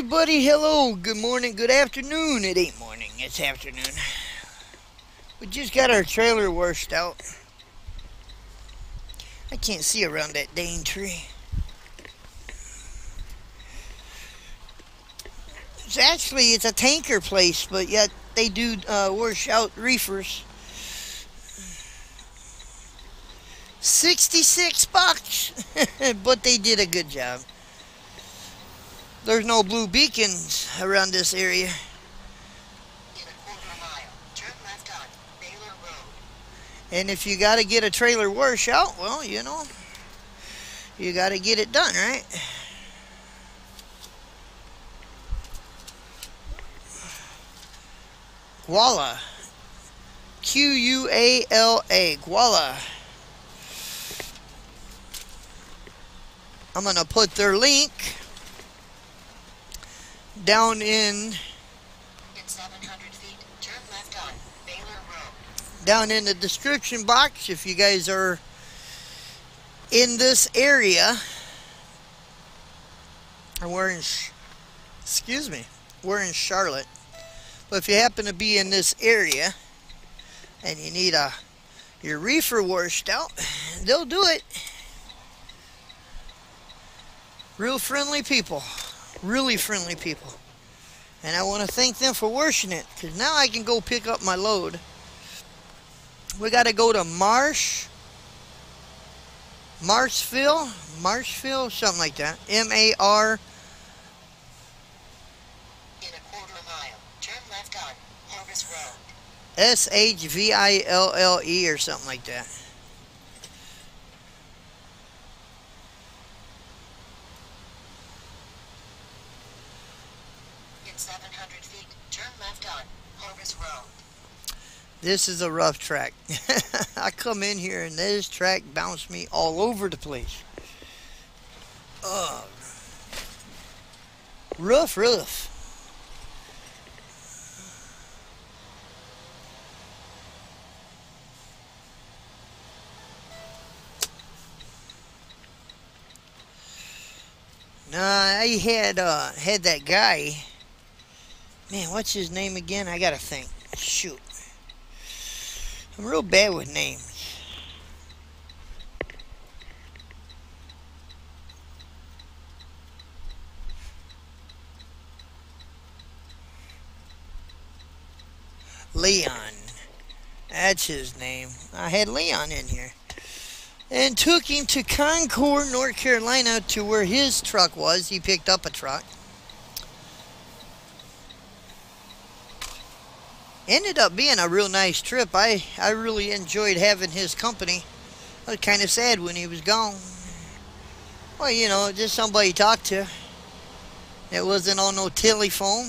everybody. Hello. Good morning. Good afternoon. It ain't morning. It's afternoon. We just got our trailer washed out. I can't see around that dang tree. It's actually it's a tanker place, but yet they do uh, wash out reefers. 66 bucks, but they did a good job. There's no blue beacons around this area. And if you got to get a trailer wash out, well, you know, you got to get it done, right? Quala. Q U A L A. Quala. I'm going to put their link down in In 700 feet, turn left on Baylor Road. down in the description box if you guys are in this area and we're in excuse me we're in Charlotte. But if you happen to be in this area and you need a your reefer washed out they'll do it. Real friendly people really friendly people and I want to thank them for washing it because now I can go pick up my load we got to go to Marsh, Marshville, Marshville, something like that. M A R In a quarter mile, turn left on Harvest Road. S H V I L L E or something like that. In 700 feet, turn left on Harvest Road. This is a rough track. I come in here and this track bounced me all over the place. Ugh. Rough, rough. Nah, I had uh had that guy. Man, what's his name again? I gotta think. Shoot. I'm real bad with names. Leon. That's his name. I had Leon in here. And took him to Concord, North Carolina to where his truck was. He picked up a truck. Ended up being a real nice trip. I, I really enjoyed having his company. I was kind of sad when he was gone. Well, you know, just somebody to talk to. It wasn't on no telephone.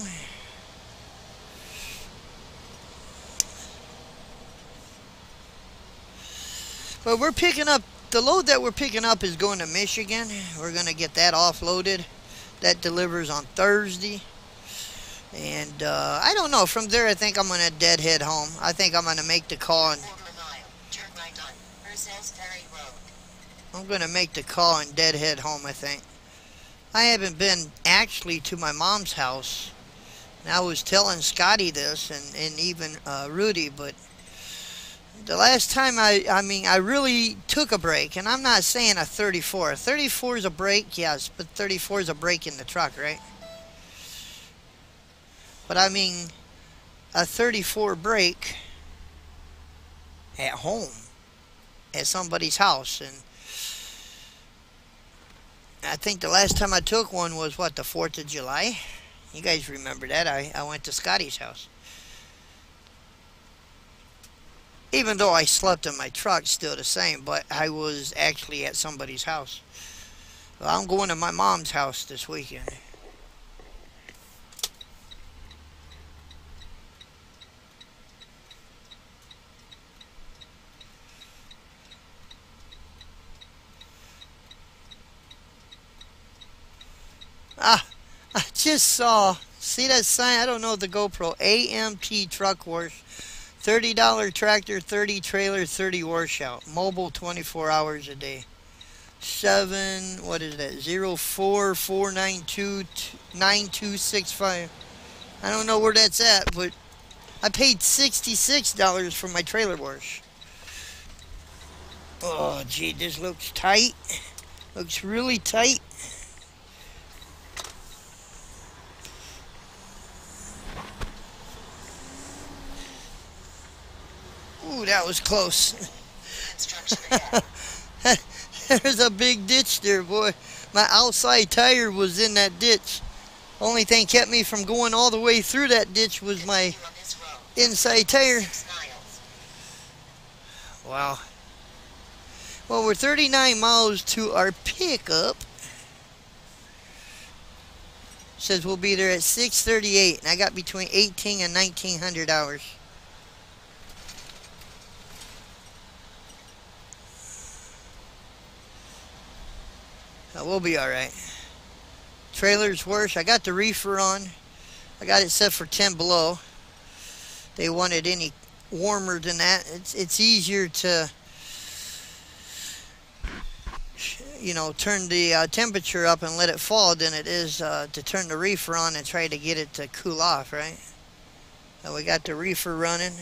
But we're picking up, the load that we're picking up is going to Michigan. We're going to get that offloaded. That delivers on Thursday. And uh, I don't know. From there, I think I'm going to deadhead home. I think I'm going to make the call and Quarter mile, turn right on Versailles Ferry Road. I'm going to make the call and deadhead home, I think. I haven't been actually to my mom's house. And I was telling Scotty this and, and even uh, Rudy, but the last time I, I mean, I really took a break. And I'm not saying a 34. A 34 is a break, yes, but 34 is a break in the truck, right? But I mean, a 34 break at home, at somebody's house. And I think the last time I took one was, what, the 4th of July? You guys remember that. I, I went to Scotty's house. Even though I slept in my truck, still the same, but I was actually at somebody's house. Well, I'm going to my mom's house this weekend. I just saw. See that sign? I don't know the GoPro. AMT Truck Wash. $30 tractor, 30 trailer, 30 washout. Mobile 24 hours a day. seven. What is that? Zero four four nine two nine two six five. I don't know where that's at, but I paid sixty six dollars for my trailer wash. Oh, gee, this looks tight. Looks really tight. Ooh, that was close. There's a big ditch there, boy. My outside tire was in that ditch. Only thing kept me from going all the way through that ditch was my Continue on this road. inside tire. Wow. Well, we're 39 miles to our pickup. Says we'll be there at 6:38, and I got between 18 and 1900 hours. Uh, we'll be all right. Trailer's worse. I got the reefer on. I got it set for 10 below. They wanted any warmer than that. It's it's easier to you know turn the uh, temperature up and let it fall than it is uh, to turn the reefer on and try to get it to cool off, right? So we got the reefer running.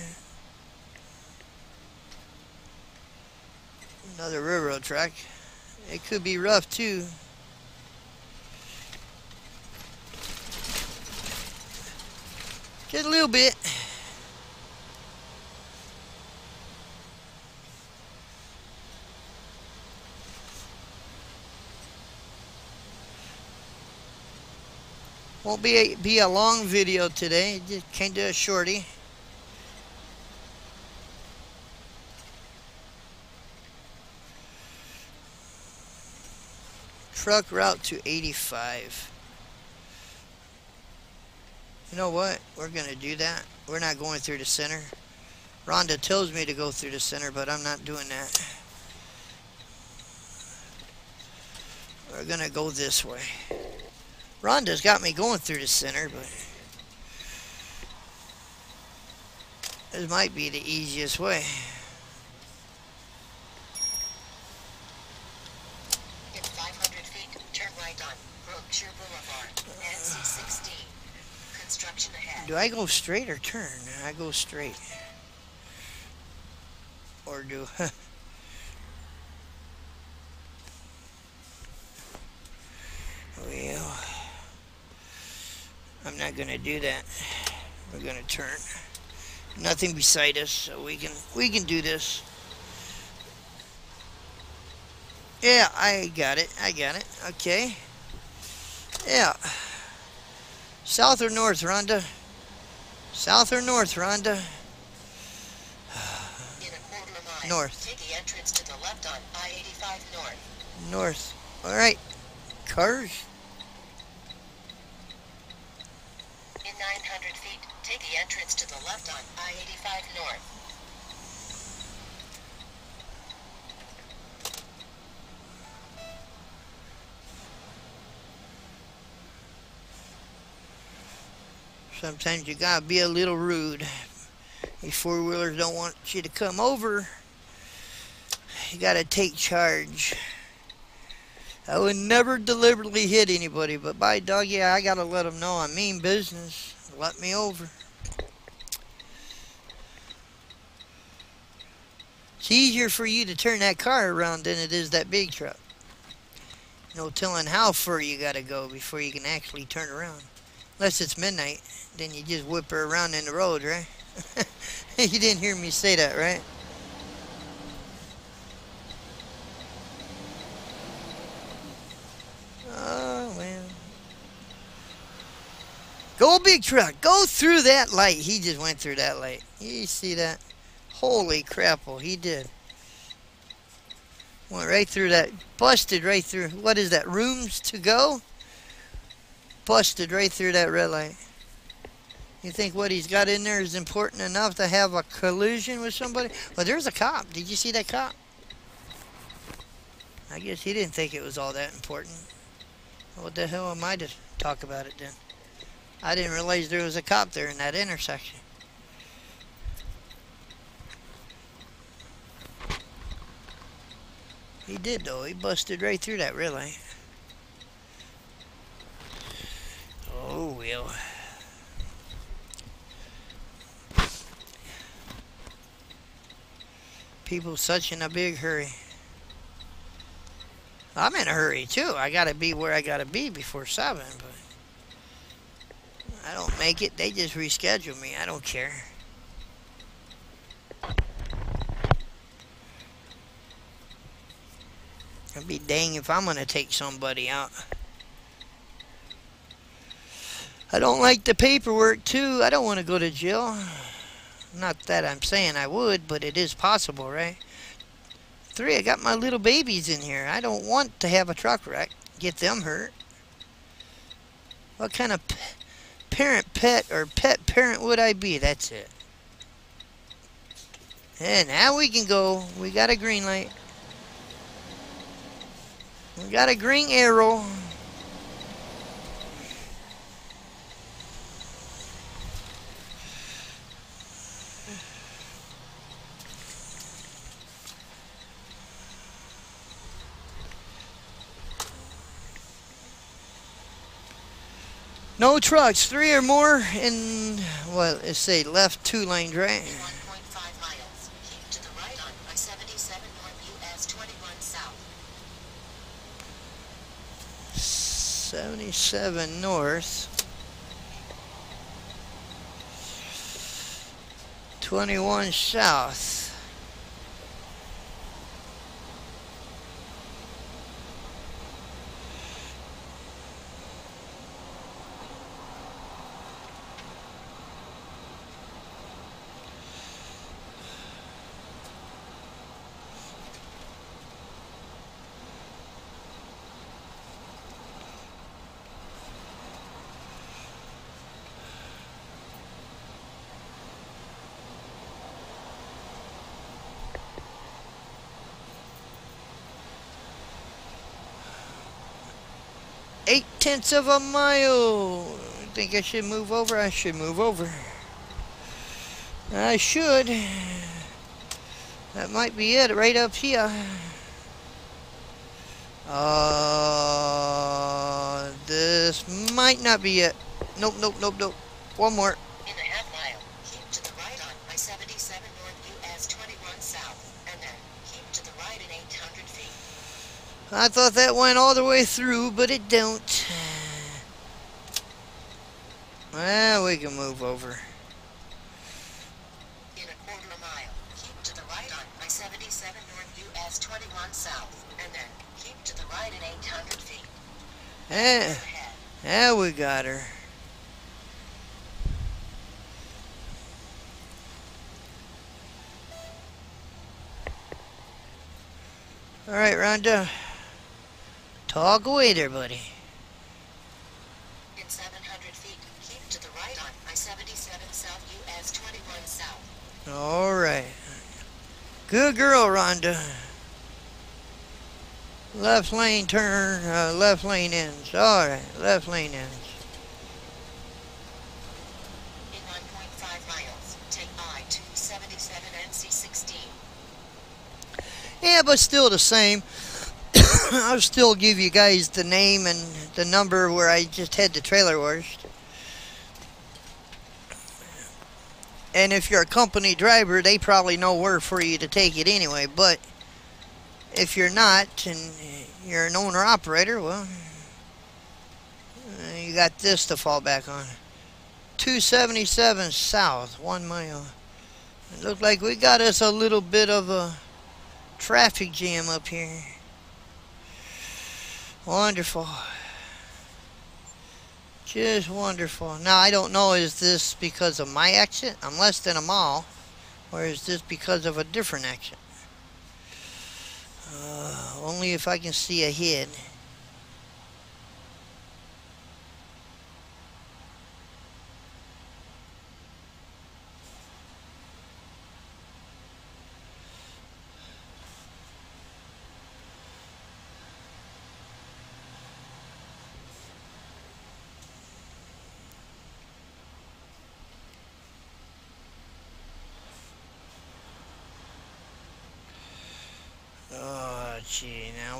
Another railroad track. It could be rough too. Just a little bit. Won't be a, be a long video today. Just can't do a shorty. Truck route to 85. You know what? We're going to do that. We're not going through the center. Rhonda tells me to go through the center, but I'm not doing that. We're going to go this way. Rhonda's got me going through the center, but this might be the easiest way. In 500 feet, turn right on Brookshire Boulevard. NC 16. Construction ahead. Do I go straight or turn? I go straight. Or do... well... I'm not gonna do that. We're gonna turn. Nothing beside us, so we can we can do this. Yeah, I got it. I got it. Okay. Yeah. South or north, Rhonda? South or north, Rhonda? In a quarter mile. North. Take the entrance to the left on I-85 North. North. All right. Cars. In 900 feet, take the entrance to the left on I-85 North. Sometimes you gotta be a little rude. These four wheelers don't want you to come over. You gotta take charge. I would never deliberately hit anybody, but by dog, yeah, I gotta let them know I mean business. Let me over. It's easier for you to turn that car around than it is that big truck. No telling how far you gotta go before you can actually turn around. Unless it's midnight, then you just whip her around in the road, right? you didn't hear me say that, right? Oh, well. Go big truck. Go through that light. He just went through that light. You see that? Holy crapple, oh, he did. Went right through that. Busted right through. What is that? Rooms to go? Busted right through that red light. You think what he's got in there is important enough to have a collision with somebody? Well, there's a cop. Did you see that cop? I guess he didn't think it was all that important. What the hell am I to talk about it then? I didn't realize there was a cop there in that intersection. He did though. He busted right through that really. Oh People such in a big hurry. I'm in a hurry too. I gotta be where I gotta be before seven, but I don't make it. They just reschedule me. I don't care. I'd be dang if I'm gonna take somebody out. I don't like the paperwork too. I don't want to go to jail. Not that I'm saying I would, but it is possible, right? Three, I got my little babies in here. I don't want to have a truck wreck. Get them hurt. What kind of parent pet or pet parent would I be? That's it. And now we can go. We got a green light. We got a green arrow. No trucks, three or more in, well, let's say left two lanes, right? 1.5 miles. Keep to the right on I-77 North US 21 South. 77 north. 21 south. Eight tenths of a mile. I think I should move over? I should move over. I should. That might be it right up here. Uh, this might not be it. Nope, nope, nope, nope. One more. In a half mile. Keep to the right on I-77 North US 21 South. And then keep to the right in 800 feet. I thought that went all the way through, but it don't. Well, we can move over. In a quarter of a mile. Keep to the right on I-77 North US 21 South. And then keep to the right in 800 feet. Eh, Ahead. yeah, we got her. All right, Rhonda. Talk away there, buddy. In 700 feet. Keep to the right on I-77 South US 21 South. All right. Good girl, Rhonda. Left lane turn, uh, left lane ends. All right, left lane ends. In 1.5 miles. Take I-277 NC-16. Yeah, but still the same. I'll still give you guys the name and the number where I just had the trailer washed. And if you're a company driver, they probably know where for you to take it anyway. But if you're not and you're an owner operator, well, uh, you got this to fall back on. 277 south, one mile. It looked like we got us a little bit of a traffic jam up here. Wonderful. Just wonderful. Now, I don't know, is this because of my exit? I'm less than a mile. Or is this because of a different exit? Uh, only if I can see ahead.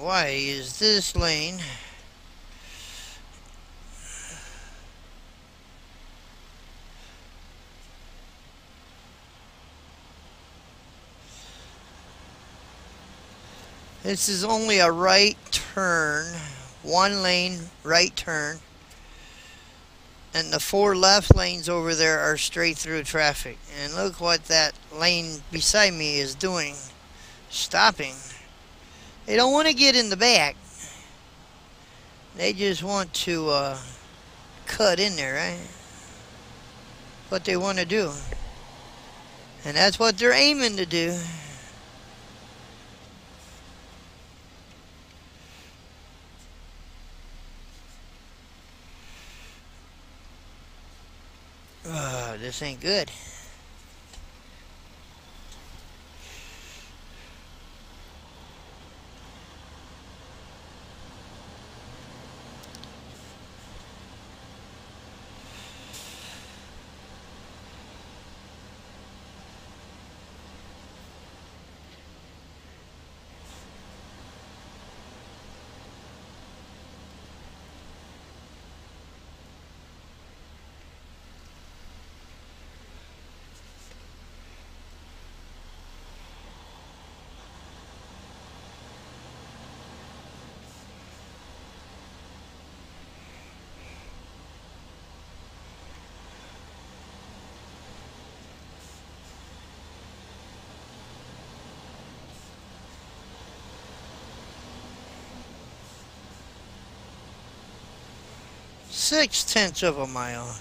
Why is this lane This is only a right turn, one lane right turn. And the four left lanes over there are straight through traffic. And look what that lane beside me is doing. Stopping. They don't want to get in the back. They just want to uh, cut in there, right? What they want to do. And that's what they're aiming to do. Uh, this ain't good. Six tenths of a mile.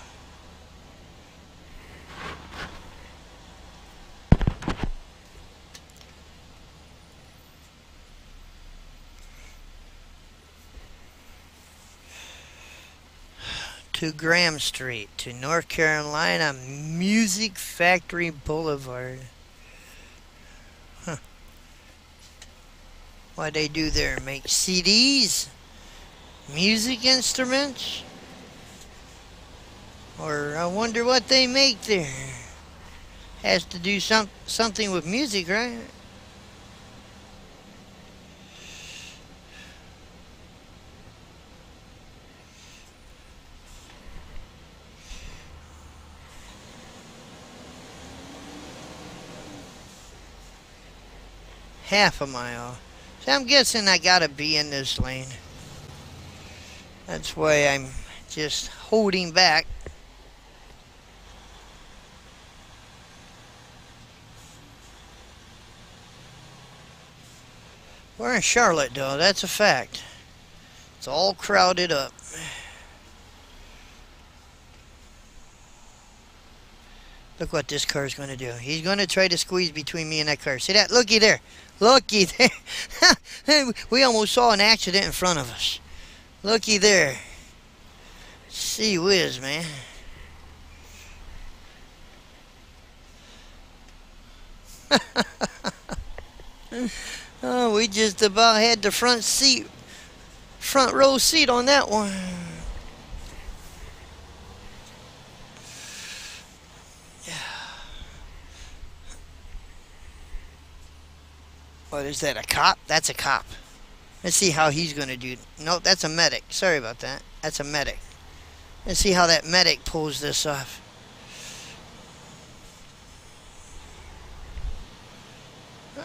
to Graham Street, to North Carolina Music Factory Boulevard. Huh. What they do there? Make CDs? Music instruments? Or I wonder what they make there. Has to do some something with music, right? half a mile. So I'm guessing I gotta be in this lane. That's why I'm just holding back. We're in Charlotte though, that's a fact. It's all crowded up. Look what this car's going to do. He's going to try to squeeze between me and that car. See that? Looky there. Looky there. we almost saw an accident in front of us. Looky there. See whiz, man. oh, we just about had the front seat, front row seat on that one. What is that, a cop? That's a cop. Let's see how he's going to do. No, that's a medic. Sorry about that. That's a medic. Let's see how that medic pulls this off.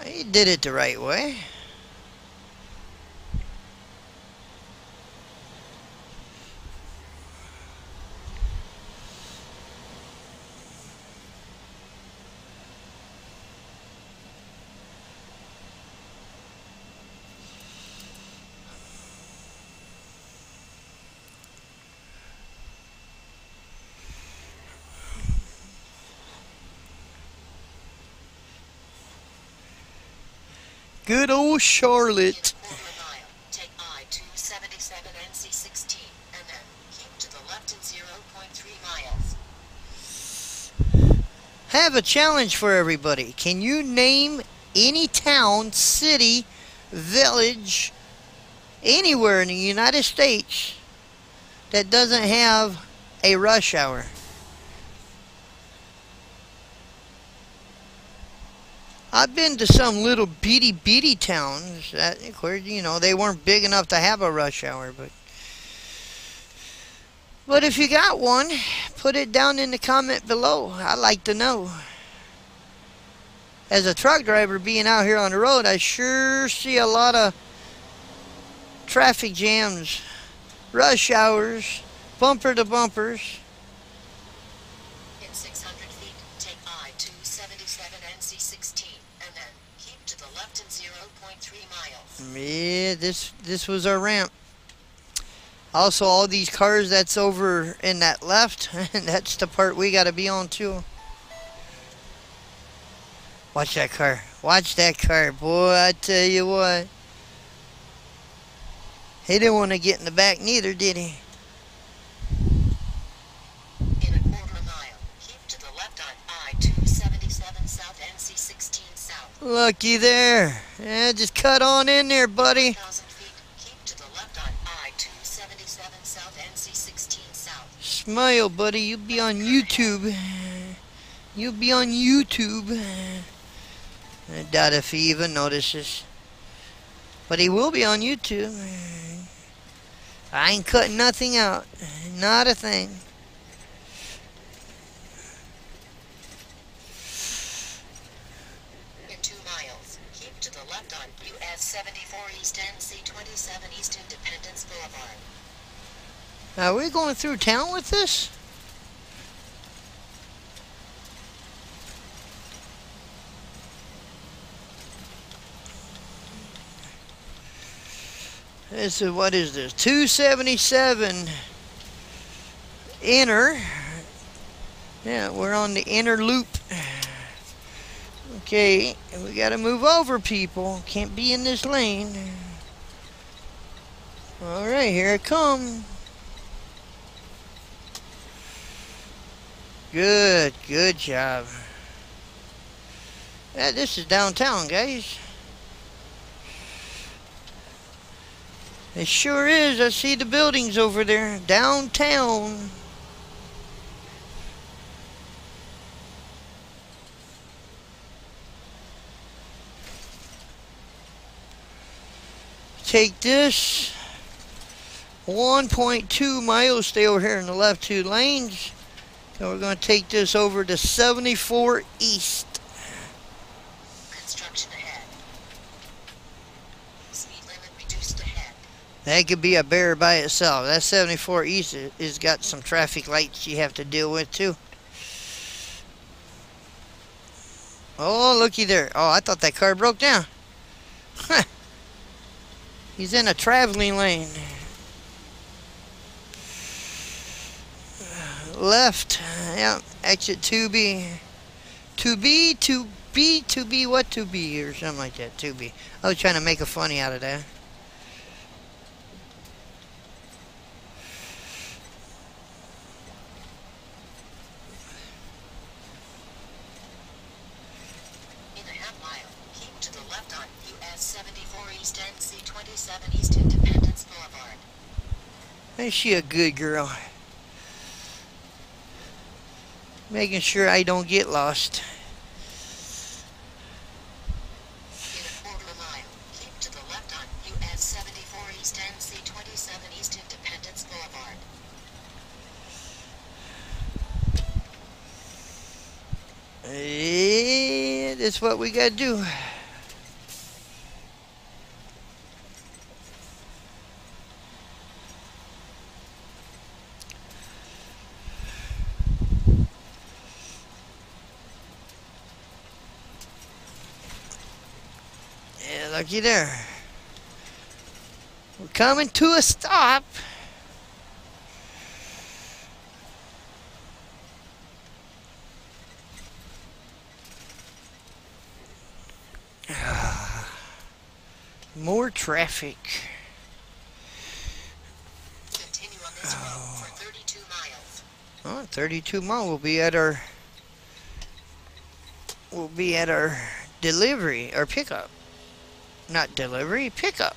He did it the right way. Good old Charlotte. Take I-277 NC16 and then keep to the left in 0.3 miles. Have a challenge for everybody. Can you name any town, city, village, anywhere in the United States that doesn't have a rush hour? I've been to some little beady beady towns that, course, you know, they weren't big enough to have a rush hour, but but if you got one, put it down in the comment below. I'd like to know. As a truck driver being out here on the road, I sure see a lot of traffic jams, rush hours, bumper to bumpers. Yeah, this this was our ramp. Also, all these cars that's over in that left, and that's the part we got to be on too. Watch that car. Watch that car. Boy, I tell you what. He didn't want to get in the back neither, did he? In a quarter mile, keep to the left on I-277 South NC16 South. Looky there. Yeah, just cut on in there, buddy. 1,000 feet, keep to the left on I-277 South NC16 South. Smile, buddy. You'll be on YouTube. You'll be on YouTube. I doubt if he even notices. But he will be on YouTube. I ain't cutting nothing out. Not a thing. In two miles, keep to the left on US 74 East NC27 East Independence Boulevard. Are we going through town with this? This is what is this? 277 inner. Yeah, we're on the inner loop. Okay, we gotta move over, people. Can't be in this lane. All right, here it come. Good, good job. Yeah, this is downtown, guys. It sure is. I see the buildings over there. Downtown. Take this. 1.2 miles. Stay over here in the left two lanes. So we're going to take this over to 74 East. Construction ahead. Speed limit reduced ahead. That could be a bear by itself. That 74 East has got some traffic lights you have to deal with too. Oh, looky there. Oh, I thought that car broke down. He's in a traveling lane. Left. Yeah, exit 2B. 2B, 2B, 2B, what 2B, or something like that. 2B. I was trying to make a funny out of that. In a half mile, keep to the left on US 74 East NC27 East Independence Boulevard. Is she a good girl? Making sure I don't get lost. In a quarter mile, keep to the left on US 74 East NC27 East Independence Boulevard. Eh, that's what we gotta do. Yeah, looky there. We're coming to a stop. More traffic. Continue on this road oh. for 32 miles. Oh, 32 mile. We'll be at our. We'll be at our delivery or pickup. Not delivery, pickup.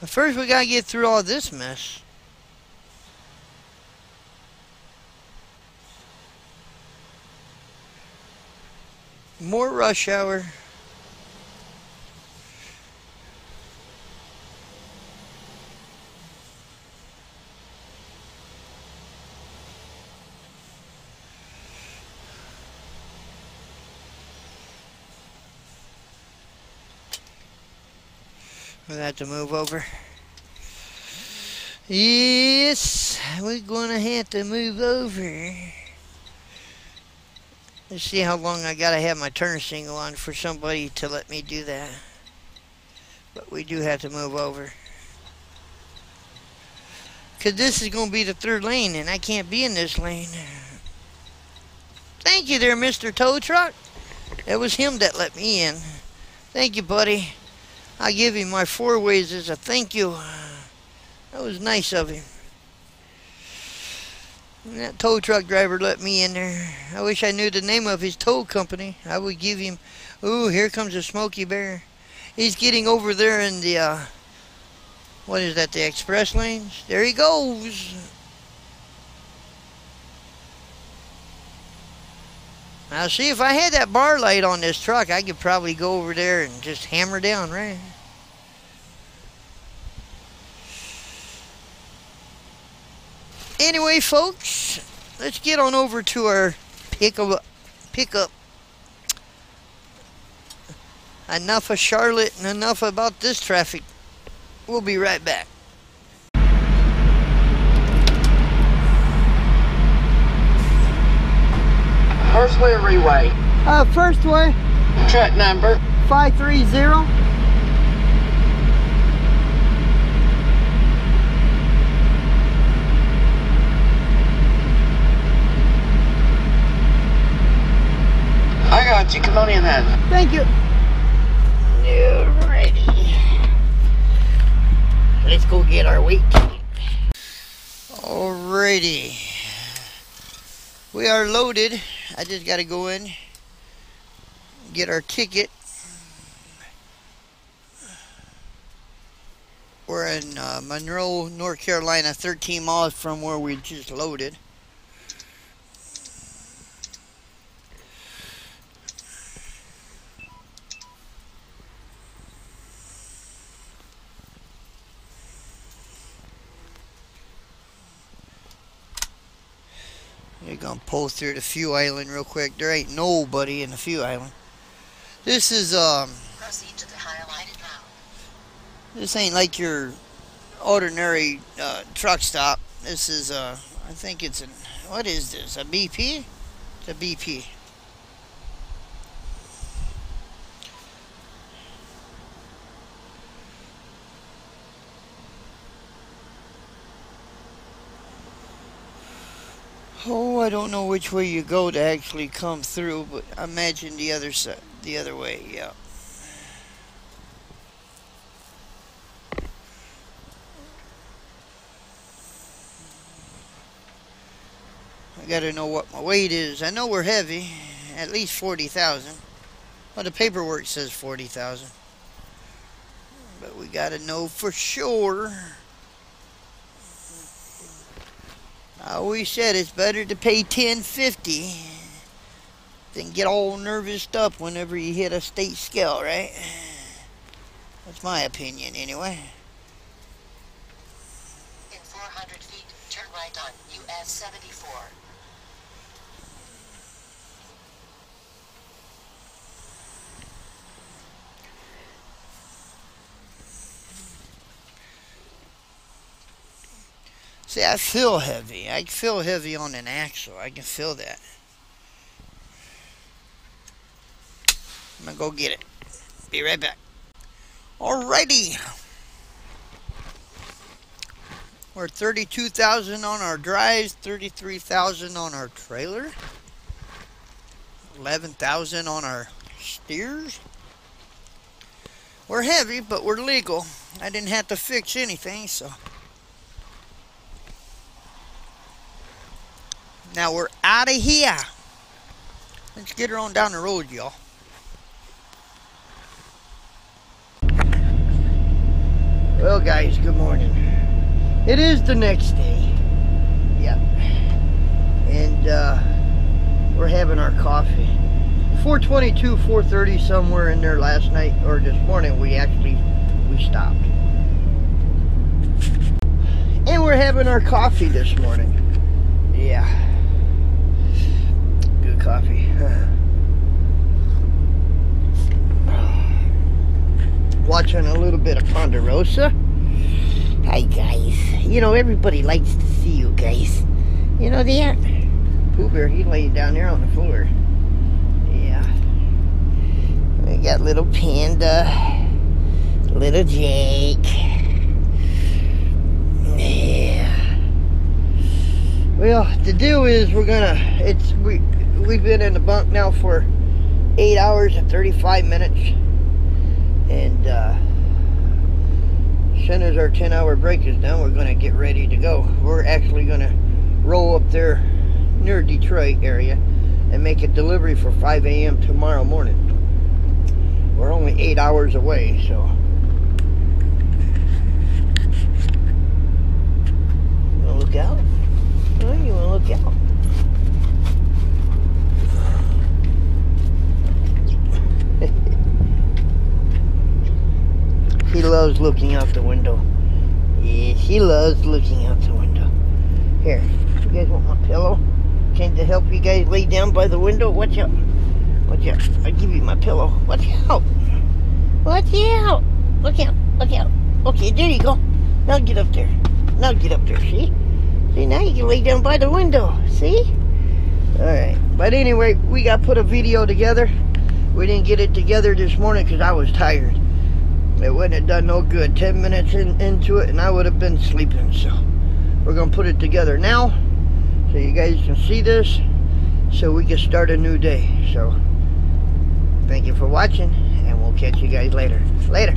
But first we gotta get through all this mess. More rush hour. We'll have to move over. Yes, we're gonna have to move over. Let's see how long I gotta have my turn signal on for somebody to let me do that. But we do have to move over. Cause this is gonna be the third lane and I can't be in this lane. Thank you there, Mr. Tow Truck. It was him that let me in. Thank you, buddy. I give him my four ways as a thank you. That was nice of him. And that tow truck driver let me in there. I wish I knew the name of his tow company. I would give him. Ooh, here comes a Smoky Bear. He's getting over there in the. Uh, what is that? The express lanes. There he goes. Now, see, if I had that bar light on this truck, I could probably go over there and just hammer down, right? Anyway, folks, let's get on over to our pickup. Pickup. Enough of Charlotte and enough about this traffic. We'll be right back. First way or way? Uh, first way, Truck number. 530. I got you. Come on in, then. Thank you. You're ready. Let's go get our weight. Alrighty. We are loaded. I just got to go in, get our ticket. We're in uh, Monroe, North Carolina, 13 miles from where we just loaded. You're gonna pull through the fuel island real quick. There ain't nobody in the fuel island. This is um, Proceed to the highlighted route. this ain't like your ordinary uh, truck stop. This is uh, I think it's an what is this? A BP? It's a BP. Oh, I don't know which way you go to actually come through, but I imagine the other side, the other way. Yeah. I gotta know what my weight is. I know we're heavy, at least 40,000. Well, the paperwork says 40,000. But we gotta know for sure. I always said it's better to pay 1050 than get all nervous up whenever you hit a state scale, right? That's my opinion, anyway. In 400 feet, turn right on US 74. See, I feel heavy. I feel heavy on an axle. I can feel that. I'm gonna go get it. Be right back. Alrighty. We're 32,000 on our drives, 33,000 on our trailer, 11,000 on our steers. We're heavy, but we're legal. I didn't have to fix anything, so. Now we're out of here. Let's get her on down the road, y'all. Well, guys, good morning. It is the next day. Yep. And uh, we're having our coffee. 422, 430, somewhere in there last night or this morning. We actually we stopped, and we're having our coffee this morning. Yeah, coffee. Watching a little bit of Ponderosa. Hi guys. You know everybody likes to see you guys. You know that? Pooh Bear, he laid down there on the floor. Yeah. We got little Panda, little Jake. Yeah. Well, the deal is we're gonna. It's we we've been in the bunk now for eight hours and thirty-five minutes, and uh, as soon as our ten-hour break is done, we're gonna get ready to go. We're actually gonna roll up there near Detroit area and make a delivery for 5 a.m. tomorrow morning. We're only eight hours away, so. Look out? Oh, you wanna look out? He loves looking out the window. Yes, he loves looking out the window. Here, you guys want my pillow? Can't to help you guys lay down by the window? Watch out. Watch out. I'll give you my pillow. Watch out. Watch out. Look out. Look out. Okay, there you go. Now get up there. Now get up there, see? See, now you can lay down by the window. See? Alright. But anyway, we got put a video together. We didn't get it together this morning because I was tired. It wouldn't have done no good. Ten minutes in, into it and I would have been sleeping, so. We're going to put it together now so you guys can see this so we can start a new day. So thank you for watching and we'll catch you guys later. Later